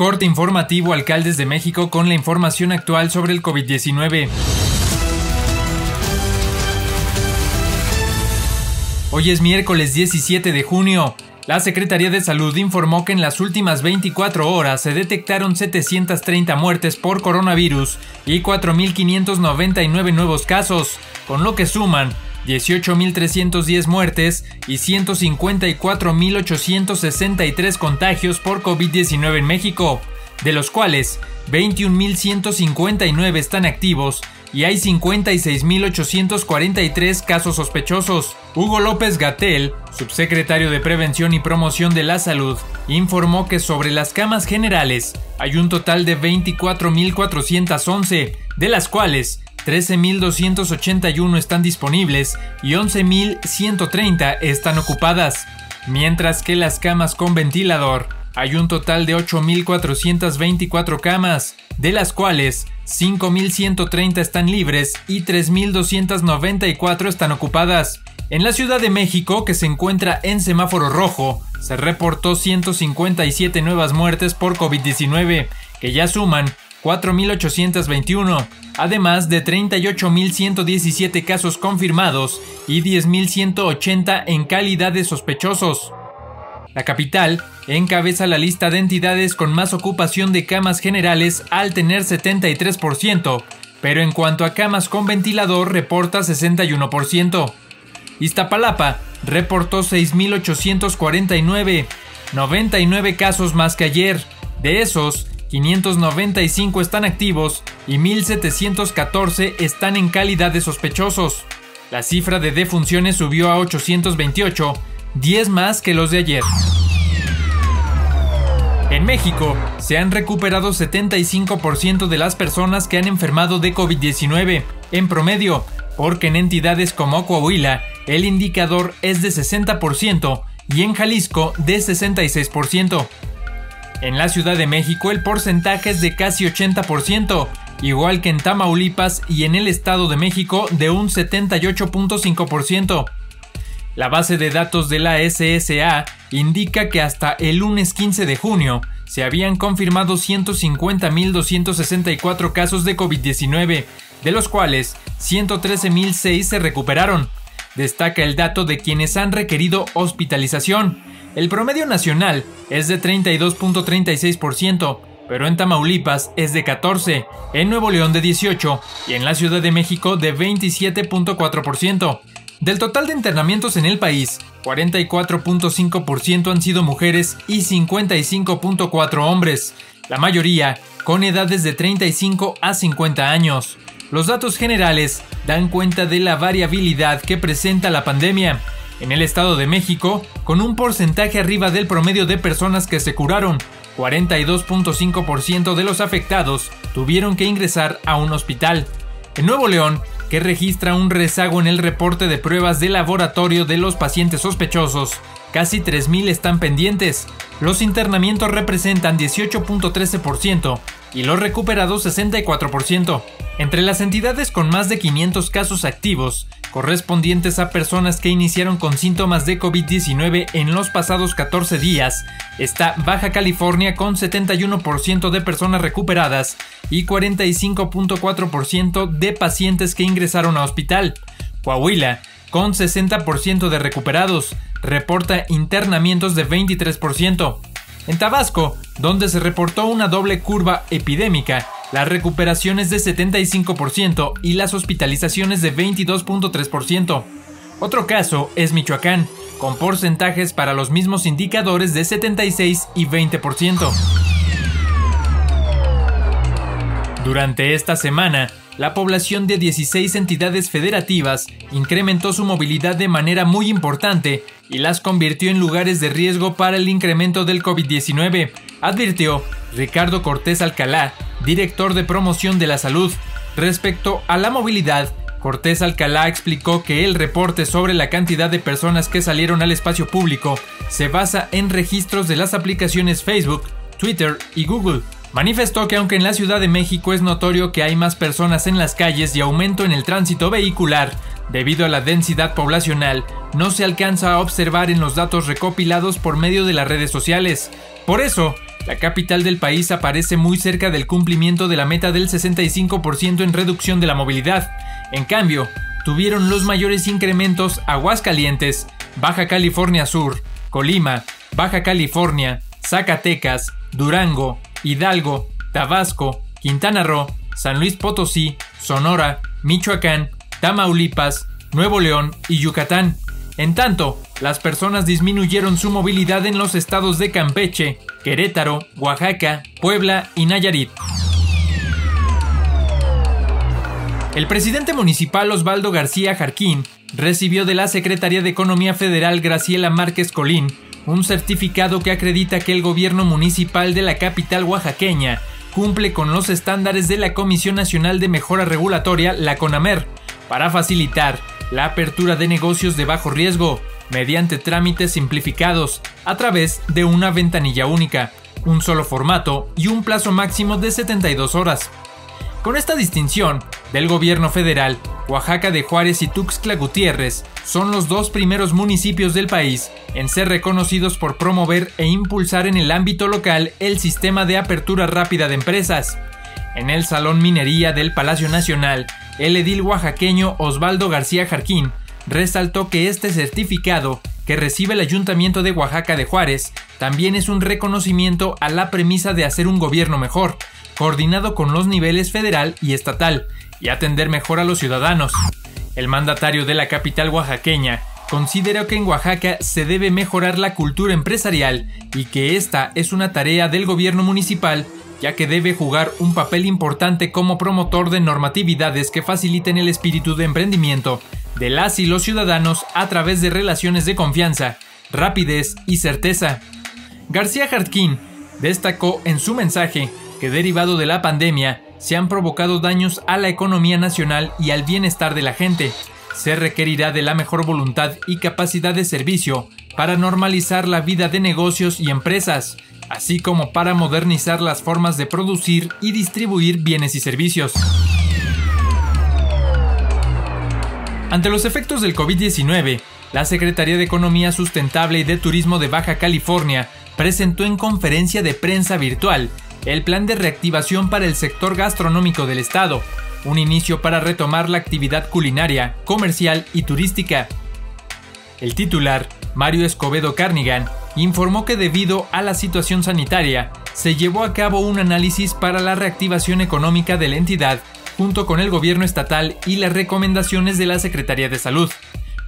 Corte informativo Alcaldes de México con la información actual sobre el COVID-19. Hoy es miércoles 17 de junio. La Secretaría de Salud informó que en las últimas 24 horas se detectaron 730 muertes por coronavirus y 4.599 nuevos casos, con lo que suman 18.310 muertes y 154.863 contagios por COVID-19 en México, de los cuales 21.159 están activos y hay 56.843 casos sospechosos. Hugo López Gatel, subsecretario de Prevención y Promoción de la Salud, informó que sobre las camas generales hay un total de 24.411, de las cuales 13.281 están disponibles y 11.130 están ocupadas, mientras que las camas con ventilador hay un total de 8.424 camas, de las cuales 5.130 están libres y 3.294 están ocupadas. En la Ciudad de México, que se encuentra en semáforo rojo, se reportó 157 nuevas muertes por COVID-19, que ya suman 4.821, además de 38.117 casos confirmados y 10.180 en calidad de sospechosos. La capital encabeza la lista de entidades con más ocupación de camas generales al tener 73%, pero en cuanto a camas con ventilador reporta 61%. Iztapalapa reportó 6.849, 99 casos más que ayer. De esos, 595 están activos y 1.714 están en calidad de sospechosos. La cifra de defunciones subió a 828, 10 más que los de ayer. En México, se han recuperado 75% de las personas que han enfermado de COVID-19, en promedio, porque en entidades como Coahuila, el indicador es de 60% y en Jalisco de 66%. En la Ciudad de México el porcentaje es de casi 80%, igual que en Tamaulipas y en el Estado de México de un 78.5%. La base de datos de la SSA indica que hasta el lunes 15 de junio se habían confirmado 150.264 casos de COVID-19, de los cuales 113.006 se recuperaron. Destaca el dato de quienes han requerido hospitalización, el promedio nacional es de 32.36%, pero en Tamaulipas es de 14, en Nuevo León de 18 y en la Ciudad de México de 27.4%. Del total de internamientos en el país, 44.5% han sido mujeres y 55.4 hombres, la mayoría con edades de 35 a 50 años. Los datos generales dan cuenta de la variabilidad que presenta la pandemia en el Estado de México, con un porcentaje arriba del promedio de personas que se curaron. 42.5% de los afectados tuvieron que ingresar a un hospital. En Nuevo León, que registra un rezago en el reporte de pruebas de laboratorio de los pacientes sospechosos, casi 3.000 están pendientes. Los internamientos representan 18.13% y los recuperados 64%. Entre las entidades con más de 500 casos activos, correspondientes a personas que iniciaron con síntomas de COVID-19 en los pasados 14 días, está Baja California con 71% de personas recuperadas y 45.4% de pacientes que ingresaron a hospital. Coahuila, con 60% de recuperados, reporta internamientos de 23%. En Tabasco, donde se reportó una doble curva epidémica, las recuperaciones de 75% y las hospitalizaciones de 22.3%. Otro caso es Michoacán, con porcentajes para los mismos indicadores de 76 y 20%. Durante esta semana, la población de 16 entidades federativas incrementó su movilidad de manera muy importante y las convirtió en lugares de riesgo para el incremento del COVID-19, advirtió Ricardo Cortés Alcalá, director de promoción de la salud. Respecto a la movilidad, Cortés Alcalá explicó que el reporte sobre la cantidad de personas que salieron al espacio público se basa en registros de las aplicaciones Facebook, Twitter y Google. Manifestó que aunque en la Ciudad de México es notorio que hay más personas en las calles y aumento en el tránsito vehicular, debido a la densidad poblacional, no se alcanza a observar en los datos recopilados por medio de las redes sociales. Por eso, la capital del país aparece muy cerca del cumplimiento de la meta del 65% en reducción de la movilidad. En cambio, tuvieron los mayores incrementos Aguascalientes, Baja California Sur, Colima, Baja California, Zacatecas, Durango, Hidalgo, Tabasco, Quintana Roo, San Luis Potosí, Sonora, Michoacán, Tamaulipas, Nuevo León y Yucatán. En tanto, las personas disminuyeron su movilidad en los estados de Campeche, Querétaro, Oaxaca, Puebla y Nayarit. El presidente municipal Osvaldo García Jarquín recibió de la Secretaría de Economía Federal Graciela Márquez Colín un certificado que acredita que el gobierno municipal de la capital oaxaqueña cumple con los estándares de la Comisión Nacional de Mejora Regulatoria, la CONAMER, para facilitar la apertura de negocios de bajo riesgo mediante trámites simplificados a través de una ventanilla única, un solo formato y un plazo máximo de 72 horas. Con esta distinción del gobierno federal, Oaxaca de Juárez y Tuxtla Gutiérrez son los dos primeros municipios del país en ser reconocidos por promover e impulsar en el ámbito local el sistema de apertura rápida de empresas. En el Salón Minería del Palacio Nacional, el edil oaxaqueño Osvaldo García Jarquín resaltó que este certificado que recibe el Ayuntamiento de Oaxaca de Juárez también es un reconocimiento a la premisa de hacer un gobierno mejor, coordinado con los niveles federal y estatal, y atender mejor a los ciudadanos. El mandatario de la capital oaxaqueña consideró que en Oaxaca se debe mejorar la cultura empresarial y que esta es una tarea del gobierno municipal ya que debe jugar un papel importante como promotor de normatividades que faciliten el espíritu de emprendimiento de las y los ciudadanos a través de relaciones de confianza, rapidez y certeza. García Jarquín destacó en su mensaje que derivado de la pandemia se han provocado daños a la economía nacional y al bienestar de la gente. Se requerirá de la mejor voluntad y capacidad de servicio para normalizar la vida de negocios y empresas, así como para modernizar las formas de producir y distribuir bienes y servicios. Ante los efectos del COVID-19, la Secretaría de Economía Sustentable y de Turismo de Baja California presentó en conferencia de prensa virtual el plan de reactivación para el sector gastronómico del Estado, un inicio para retomar la actividad culinaria, comercial y turística. El titular, Mario Escobedo Carnigan, informó que debido a la situación sanitaria, se llevó a cabo un análisis para la reactivación económica de la entidad junto con el gobierno estatal y las recomendaciones de la Secretaría de Salud,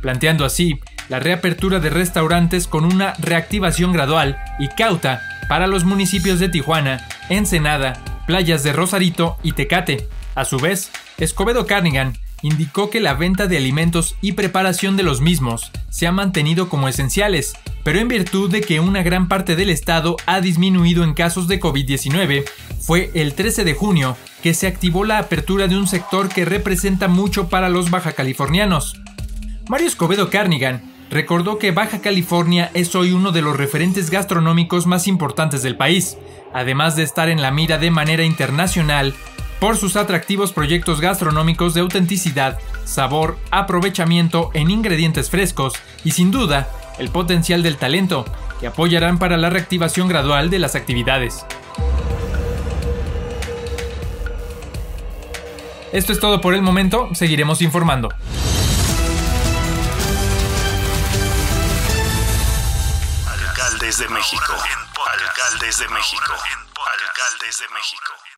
planteando así la reapertura de restaurantes con una reactivación gradual y cauta para los municipios de Tijuana, Ensenada, Playas de Rosarito y Tecate. A su vez, Escobedo Carnigan indicó que la venta de alimentos y preparación de los mismos se ha mantenido como esenciales, pero en virtud de que una gran parte del estado ha disminuido en casos de COVID-19, fue el 13 de junio que se activó la apertura de un sector que representa mucho para los baja californianos. Mario Escobedo Carnigan recordó que Baja California es hoy uno de los referentes gastronómicos más importantes del país, además de estar en la mira de manera internacional por sus atractivos proyectos gastronómicos de autenticidad, sabor, aprovechamiento en ingredientes frescos y sin duda el potencial del talento, que apoyarán para la reactivación gradual de las actividades. Esto es todo por el momento, seguiremos informando. Alcaldes de México. Alcaldes de México. Alcaldes de México.